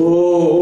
Oh.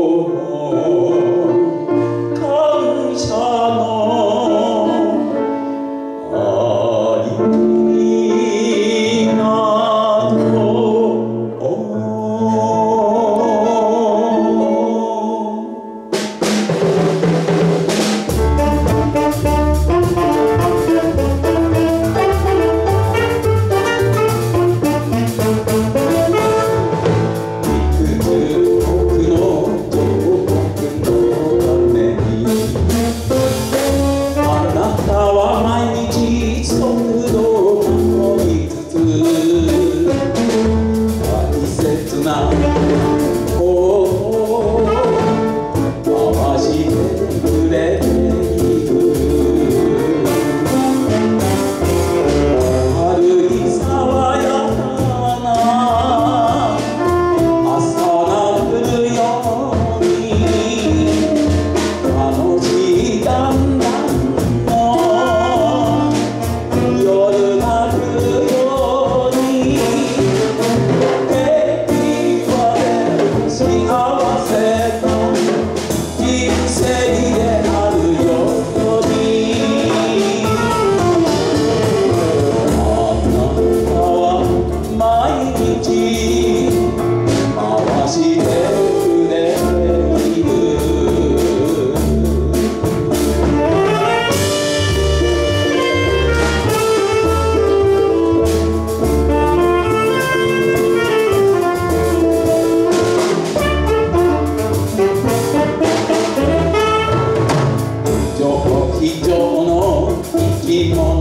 どうもありが